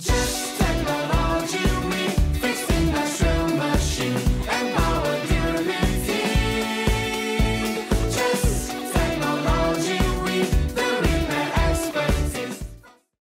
Just